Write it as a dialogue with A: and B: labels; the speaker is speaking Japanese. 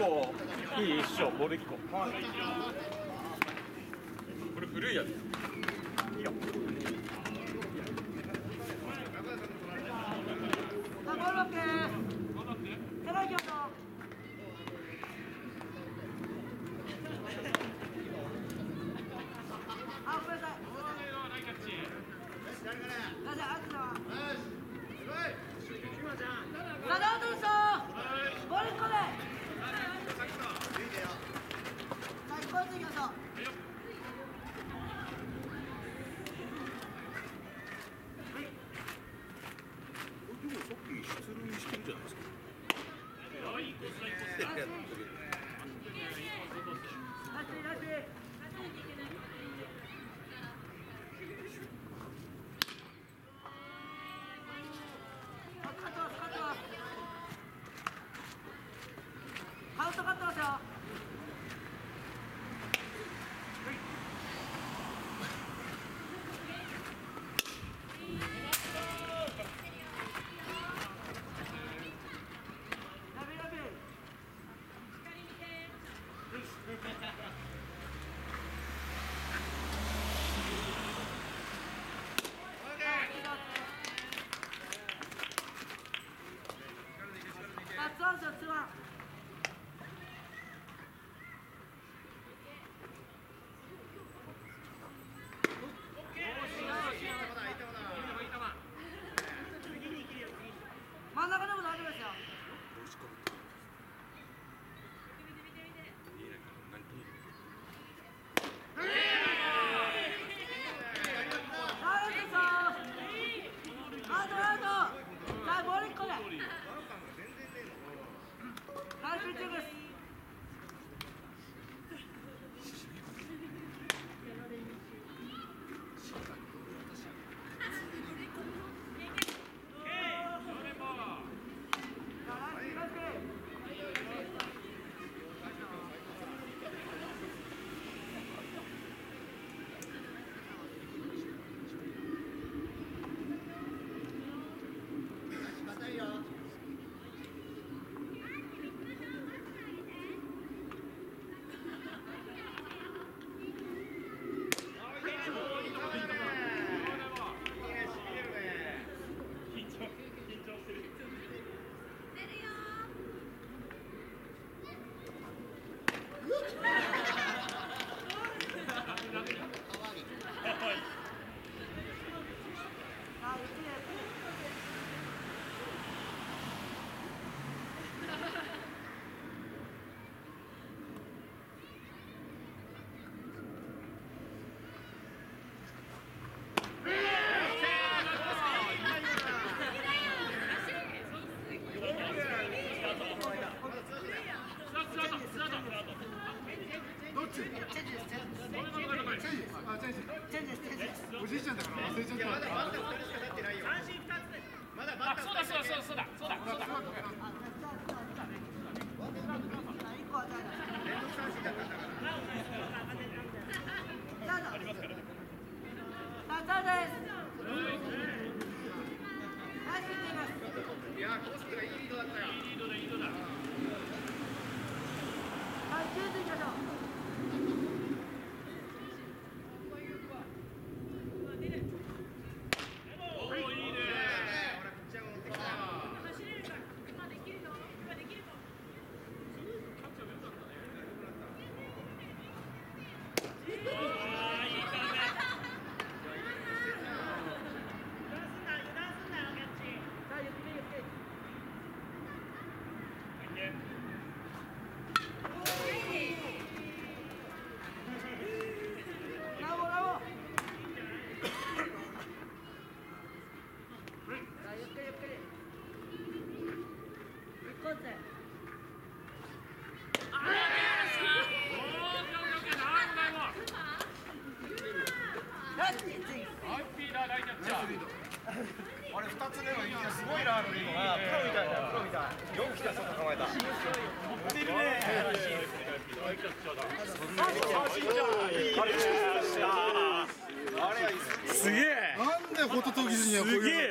A: ル1個。いい。一緒ボール1個これ古い。やつ
B: goes. 真ん中でも大丈夫ですよ。アウトですよ。アウト、アウト。さあ、ボール一個で。ナイスピッチングです。
C: チェンジです。チェンジです。チェンジです。チェンジ。
B: です、チェンジです。
C: おじいちゃんだから忘れちゃった。
D: あそうだそうだそうだそうだそうだそうだ
B: あ、一個はダメだ。ダメだ。さあ、ダメです。ナイスピッチングです。
C: いや、コースがいいリードだったよ。
D: いいリードだいいリードだ
B: はい、キュートいきましょう。
D: おおいいね
C: 俺ピッチャーも持ってきたよ。
D: ああいい感
B: さあ、ゆっくりゆっくり。ブラボー、ブラボー。さあ、ゆっくりゆっくり。一個ずつ。
D: おーオッケーオッケーなんだよ
B: ナイスピッチング。
D: ハッピーだ大キャッチャー
A: す
E: げえ